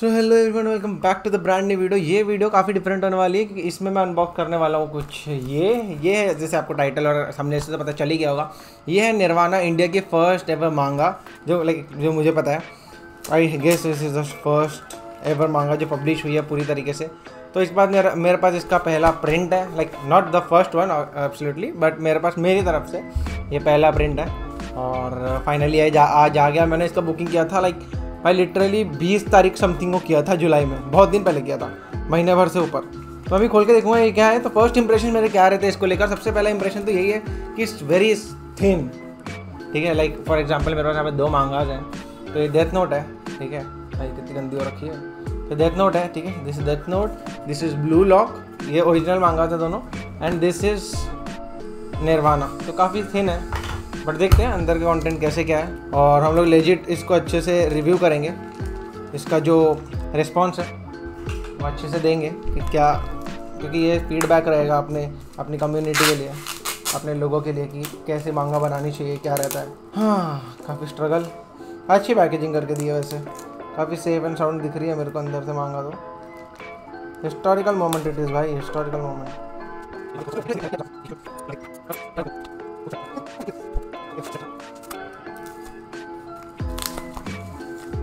So hello everyone welcome back to the brand new video ये video काफ़ी different होने वाली है क्योंकि इसमें मैं अनबॉक्स करने वाला हूँ कुछ ये। ये है, जैसे आपको टाइटल और सामने से तो पता चल ही गया होगा। ये है निर्वाणा इंडिया की फ़र्स्ट एवर मांगा जो लाइक जो मुझे पता है। I guess this is the first ever manga जो पब्लिश हुई है पूरी तरीके से। तो इस बात मेरा, मेरे पास इसका पहला प्रिंट है। Like not the first one absolutely but मेरे पास, मेरी तरफ़ से ये पहला प्रिंट है। और फाइनली आज आज आ गया। मैंने इसका बुकिंग किया था लाइक भाई लिटरली 20 तारीख समथिंग को किया था, जुलाई में। बहुत दिन पहले किया था, महीने भर से ऊपर। तो अभी खोल के देखूँगा ये क्या है। तो फ़र्स्ट इंप्रेशन मेरे क्या रहते हैं इसको लेकर? सबसे पहला इंप्रेशन तो यही है कि इट्स वेरी थिन ठीक है लाइक फॉर एग्ज़ाम्पल मेरे पास यहाँ पे दो मांगाज हैं। तो ये डेथ नोट है, ठीक है। भाई, कितनी गंदी हो रखी है। तो डेथ नोट है, ठीक है। This is Death Note this is Blue Lock ये ओरिजिनल मांगा था दोनों। एंड दिस इज़ निर्वाणा तो काफ़ी थिन है। बट देखते हैं अंदर का कंटेंट कैसे क्या है। और हम लोग लेजिट इसको अच्छे से रिव्यू करेंगे। इसका जो रिस्पॉन्स है, वो अच्छे से देंगे कि क्या, क्योंकि ये फीडबैक रहेगा अपने, अपनी कम्युनिटी के लिए, अपने लोगों के लिए कि कैसे मांगा बनानी चाहिए, क्या रहता है। हाँ काफ़ी स्ट्रगल अच्छी पैकेजिंग करके दी है वैसे। काफ़ी सेफ़ एंड साउंड दिख रही है मेरे को अंदर से मांगा तो। हिस्टोरिकल मोमेंट इट इज़ भाई historical moment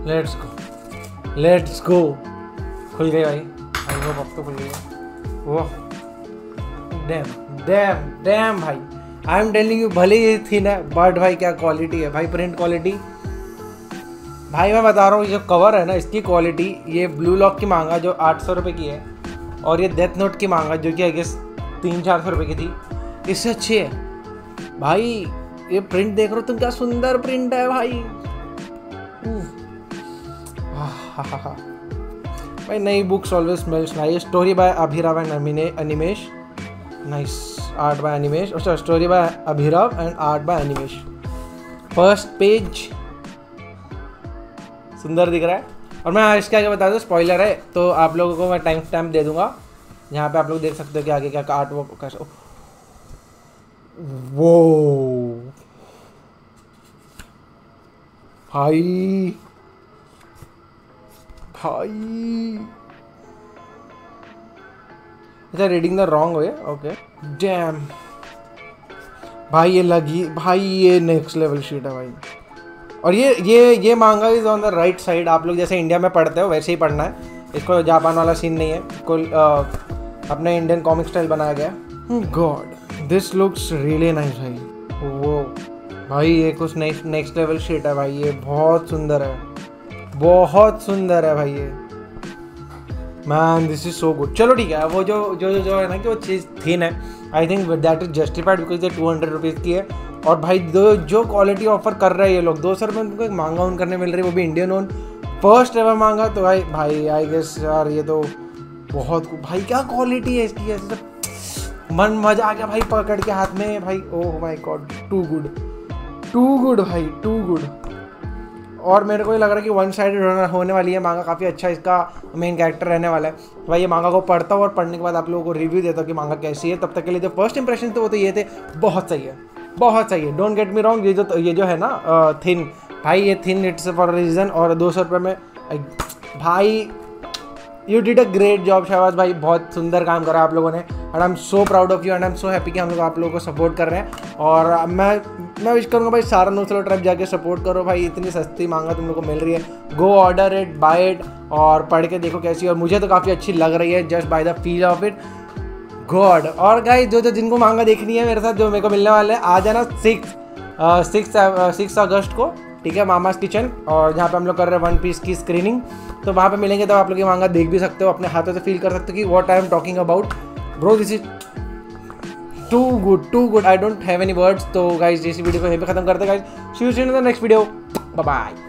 let's go let's go खुल गई भाई। आई होप अब तो खुल गई वो डैम डैम डैम भाई। आई एम टेलिंग यू भले ये थी ना बट भाई क्या क्वालिटी है। भाई प्रिंट क्वालिटी भाई मैं बता रहा हूँ जो कवर है ना, इसकी क्वालिटी ये ब्लू लॉक की मांगा जो आठ सौ रुपये की है, और ये डेथ नोट की मांगा, जो कि आई गेस तीन चार सौ रुपये की थी, इससे अच्छी है। भाई ये प्रिंट देख रहे हो, तुम क्या सुंदर प्रिंट है भाई? भाई, नई books always smells nice story by Abhirav and Animesh nice art by Animesh अच्छा story by Abhirav and art by Animesh first page सुंदर दिख रहा है। और मैं इसके आगे बता दूँ स्पॉइलर है तो आप लोगों को मैं टाइम टाइम दे दूँगा। यहाँ पे आप लोग देख सकते हो कि आगे क्या आर्ट वो कैसे वो भाई। भाई। अच्छा reading the wrong way okay damn भाई, ये लगी, भाई, ये नेक्स्ट लेवल शीट है भाई। और ये ये ये manga is on the right side आप लोग जैसे इंडिया में पढ़ते हो, वैसे ही पढ़ना है। इसको जापान वाला सीन नहीं है। इसको अपने इंडियन कॉमिक स्टाइल बनाया गया God this looks really nice भाई। भाई, ये कुछ नेक्स्ट नेक्स्ट लेवल शीट है भाई, ये बहुत सुंदर है। बहुत सुंदर है भाई ये। Man this is so good चलो ठीक है, वो जो जो जो जो है ना कि वो चीज़ थिन है I think that is justified because ये टू हंड्रेड रुपीज़ की है। और भाई दो जो क्वालिटी ऑफ़र कर रहे हैं ये लोग, दो सौ रुपये उनको एक मांगा उन करने मिल रही है, वो भी इंडियन ओन फ़र्स्ट एवर मांगा तो भाई भाई आई गेस यार ये तो बहुत भाई, क्या क्वालिटी है इसकी? ऐसे मन मज़ा आ गया भाई पकड़ के हाथ में। भाई ओह my God too good too good भाई, टू गुड। और मेरे को ये लग रहा है कि वन साइड होने वाली है मांगा, काफ़ी अच्छा इसका मेन कैरेक्टर रहने वाला है। तो भाई ये मांगा को पढ़ता हूँ और पढ़ने के बाद आप लोगों को रिव्यू देता हूँ कि मांगा कैसी है। तब तक के लिए जो फ़र्स्ट इंप्रेशन थे वो तो ये थे, बहुत सही है, बहुत सही है। डोंट गेट मी रॉन्ग ये जो ये जो है ना थिन भाई ये थिन इट्स फॉर रीज़न और दो सौ रुपये में भाई you did a great job Shahbaz भाई। बहुत सुंदर काम करा आप लोगों ने। And I am so proud of you and I am so happy कि हम लोग आप लोगों को सपोर्ट कर रहे हैं। और मैं मैं विश करूँगा भाई सारा नौ सौ ट्राइब जाके सपोर्ट करो भाई। इतनी सस्ती मांगा तुम लोग को मिल रही है। Go order it buy it और पढ़ के देखो कैसी और मुझे तो काफ़ी अच्छी लग रही है just by the feel of it God और गाइस जो जो जिनको मांगा देखनी है मेरे साथ, जो मेरे को मिलने वाले हैं, आ जाना सिक्स सिक्स सिक्स अगस्त को। ठीक है मामाज किचन और जहाँ पे हम लोग कर रहे हैं वन पीस की स्क्रीनिंग तो वहाँ पे मिलेंगे तो आप लोग ये मांगा देख भी सकते हो, अपने हाथों से फील कर सकते हो कि what I am talking about bro this is too good too good I don't have any words तो गाइज़ इसी वीडियो को यहीं पे खत्म करते guys see you the next video bye